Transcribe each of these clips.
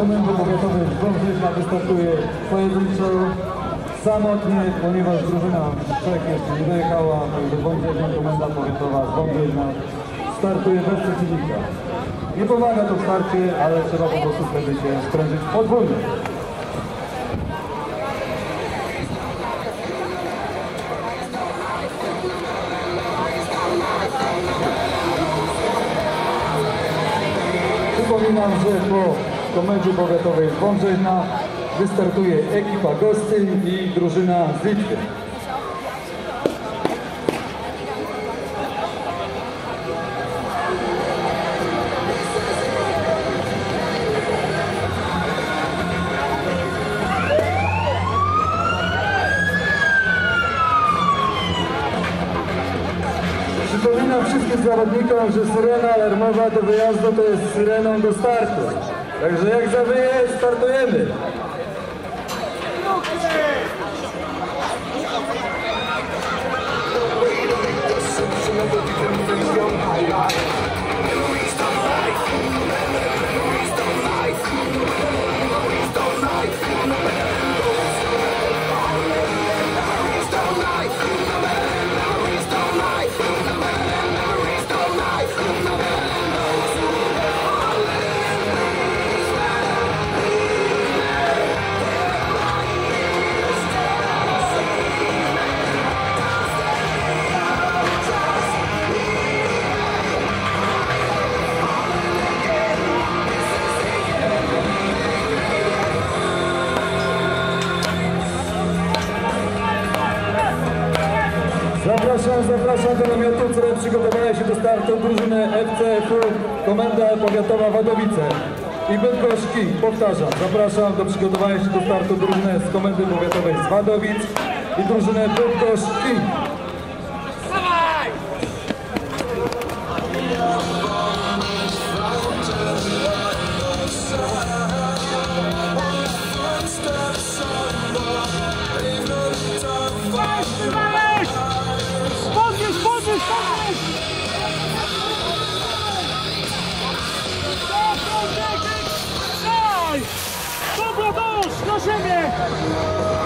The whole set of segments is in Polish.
Komendy Powiatowej z Wąbrzeźna wystartuje pojedynczo samotnie, ponieważ drużyna Czech jeszcze nie dojechała, także Wąbrzeźna Komenda Powiatowa z Wąbrzeźna startuje bez przeciwnika. Nie pomaga to wsparcie, ale trzeba po prostu wtedy się sprężyć podwójnie. Przypominam, że po komendzie powiatowej z Wąbrzeźna wystartuje ekipa Gostyń i drużyna z Litwy. Przypominam wszystkim zawodnikom, że syrena alarmowa do wyjazdu to jest syreną do startu. Także jak zawyje, startujemy. Zapraszam, zapraszam do namiotu, które przygotowały się do startu drużyny FCF Komenda Powiatowa Wadowice i Bydgoszki. Powtarzam, zapraszam do przygotowania się do startu drużyny z Komendy Powiatowej z Wadowic i drużynę Bydgoszki. Podnieś, dosz, na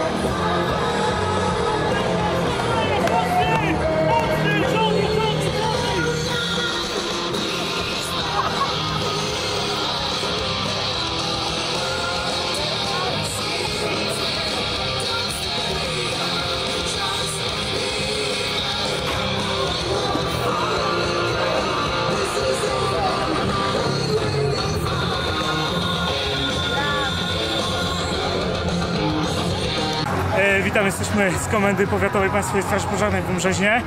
Witam, jesteśmy z Komendy Powiatowej Państwowej Straży Pożarnej w Mrzeźnie.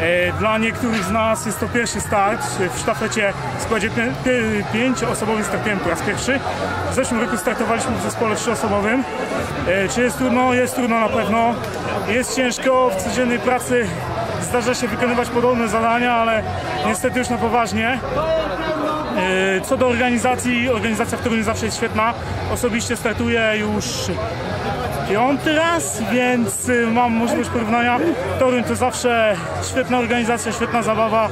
E, Dla niektórych z nas jest to pierwszy start. W sztafecie w składzie pię- pię- pięcioosobowym startujemy po raz pierwszy. W zeszłym roku startowaliśmy w zespole trzyosobowym. E, Czy jest trudno? Jest trudno na pewno. Jest ciężko, w codziennej pracy zdarza się wykonywać podobne zadania, ale niestety już na poważnie. E, Co do organizacji, organizacja w Toruniu zawsze jest świetna. Osobiście startuję już piąty raz, więc y, mam możliwość porównania. Toruń to zawsze świetna organizacja, świetna zabawa,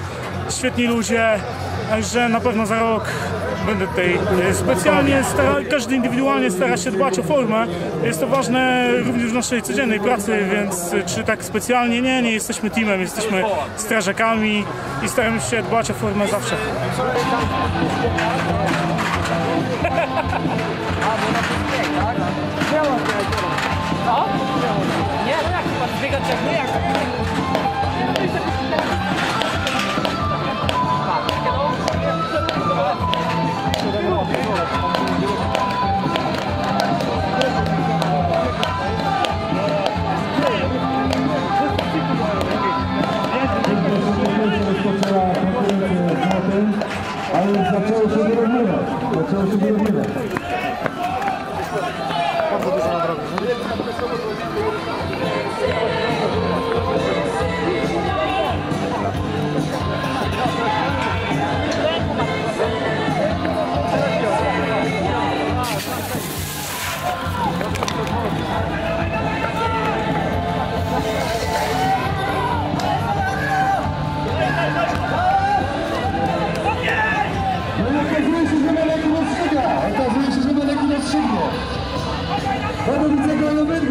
świetni ludzie, także na pewno za rok będę tutaj y, specjalnie, stara, każdy indywidualnie stara się dbać o formę. Jest to ważne również w naszej codziennej pracy, więc czy tak specjalnie? Nie, nie jesteśmy teamem, jesteśmy strażakami i staramy się dbać o formę zawsze. Nie, no jak pan biegać jak my, jak... Rozpoczęła konkurencję z motem, ale zaczęło się wyrównywać. Zaczęło się wyrównywać. No i okazuje się, że ma lekko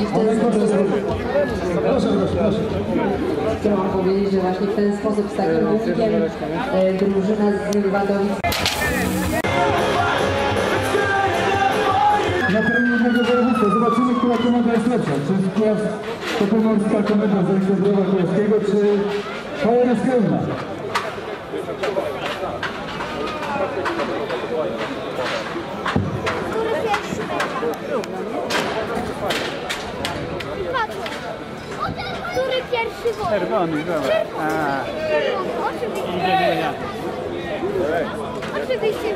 I w ten chciałam powiedzieć, że właśnie w ten sposób z takim wynikiem e, drużyna z Wadowic Na terenie jednego województwa zobaczymy, która komenda jest lepsza. Czy która to pomorska komenda z Aleksandrowa Królewskiego, czy PRS Kelna. Czerwony, dobra. A, Oczywiście. Oczywiście,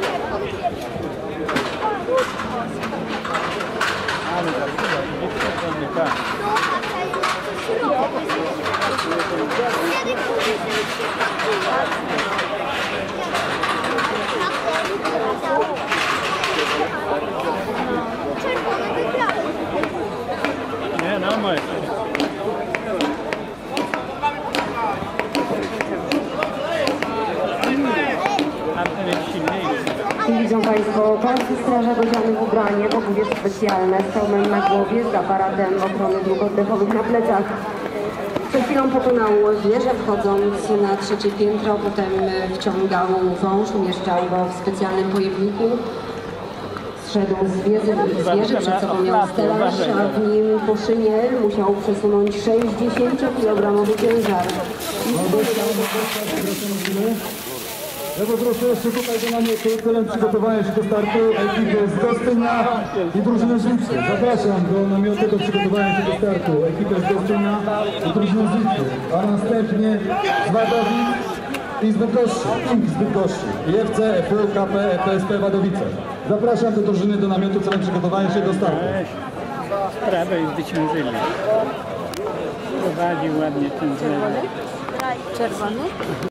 I widzą Państwo polscy strażak odziany w ubranie, obuwie specjalne, z hełmem na głowie, z aparatem ochrony dróg oddechowych na plecach. Przed chwilą pokonał wieżę, wchodząc na trzecie piętro, potem wciągał wąż, umieszczał go w specjalnym pojemniku. Zszedł z wieży, z wieży przed sobą miał stelaż, a w nim po szynie musiał przesunąć 60-kilogramowy ciężar. Ja poproszę jeszcze tutaj do namiotu celem przygotowania się do startu ekipy z Gostynia i drużyny z Lipcy. Zapraszam do namiotu do przygotowania się do startu ekipę z Gostynia i drużynę z Lipcy, a następnie z Wadowic i z Bydgoszczy, Ink z Bydgoszczy i FC, FU, KP, PSP Wadowice. Zapraszam do drużyny do namiotu celem przygotowania się do startu. Sprawę już wyciążyli. Prowadził ładnie ten zlew. Czerwony?